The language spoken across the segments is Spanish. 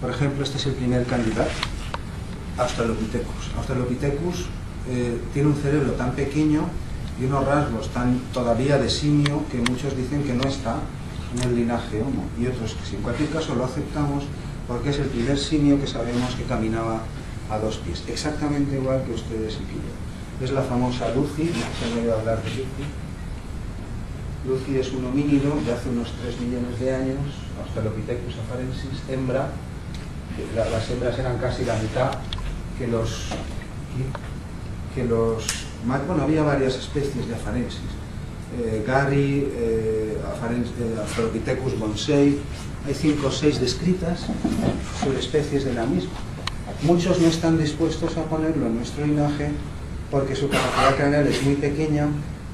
Por ejemplo, este es el primer candidato, Australopithecus. Australopithecus eh, tiene un cerebro tan pequeño y unos rasgos tan todavía de simio que muchos dicen que no está en el linaje Homo y otros que sí. En cualquier caso lo aceptamos porque es el primer simio que sabemos que caminaba a dos pies, exactamente igual que ustedes y yo. Es la famosa Lucy, se me oído hablar de Lucy. Lucy es un homínido de hace unos 3 millones de años, Australopithecus afarensis, hembra. Las hembras eran casi la mitad que los, que los... Bueno, había varias especies de afarensis. Eh, Gary, eh, eh, bonsei, hay cinco o seis descritas sobre especies de la misma. Muchos no están dispuestos a ponerlo en nuestro linaje porque su capacidad craneal es muy pequeña,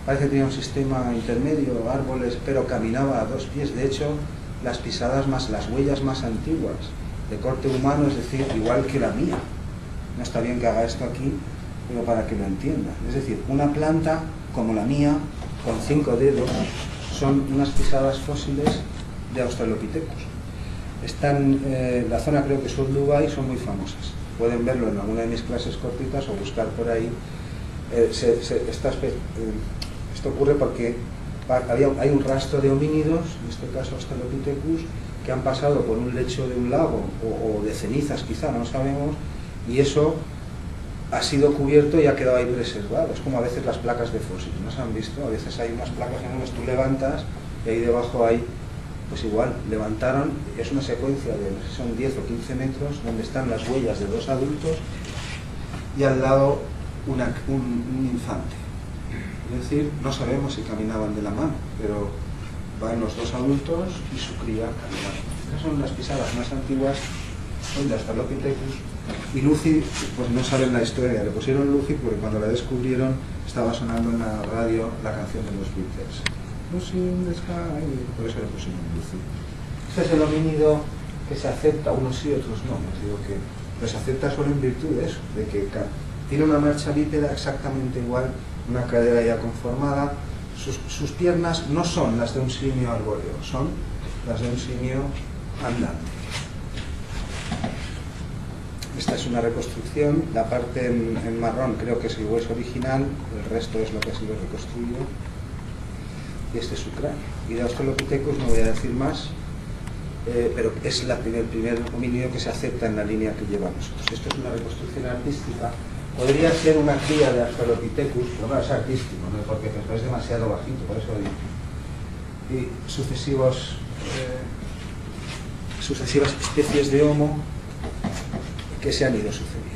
parece que tenía un sistema intermedio, árboles, pero caminaba a dos pies. De hecho, las pisadas más, las huellas más antiguas de corte humano, es decir, igual que la mía. No está bien que haga esto aquí, pero para que lo entienda. Es decir, una planta como la mía, con cinco dedos, son unas pisadas fósiles de Australopithecus. Están, eh, la zona creo que son Dubai, son muy famosas. Pueden verlo en alguna de mis clases cortitas o buscar por ahí. Eh, eh, esto ocurre porque hay un rastro de homínidos, en este caso Australopithecus, que han pasado por un lecho de un lago o, de cenizas quizá, no sabemos, y eso ha sido cubierto y ha quedado ahí preservado. Es como a veces las placas de fósiles, ¿no se han visto? A veces hay unas placas en tú levantas y ahí debajo hay pues igual levantaron, es una secuencia de, son 10 o 15 metros, donde están las huellas de dos adultos y al lado un, infante. Es decir, no sabemos si caminaban de la mano, pero van los dos adultos y su cría caminando. Estas son las pisadas más antiguas son de Australopithecus y Lucy, pues no saben la historia, le pusieron Lucy porque cuando la descubrieron estaba sonando en la radio la canción de los Beatles por eso le pusimos Lucy. Este es el homínido que se acepta, unos sí, otros no. digo que se acepta solo en virtud de eso, de que tiene una marcha bípeda exactamente igual, una cadera ya conformada. Sus, sus piernas no son las de un simio arbóreo, son las de un simio andante. Esta es una reconstrucción, la parte en, en, marrón creo que es el hueso original, el resto es lo que ha sido reconstruido y este es su cráneo. Y de Australopithecus no voy a decir más, eh, pero es la primer, el primer homínido que se acepta en la línea que llevamos nosotros. Esto es una reconstrucción artística. Podría ser una cría de Australopithecus, pero es artístico, ¿no? porque es demasiado bajito, por eso digo. Y sucesivos, eh, sucesivas especies de Homo que se han ido sucediendo.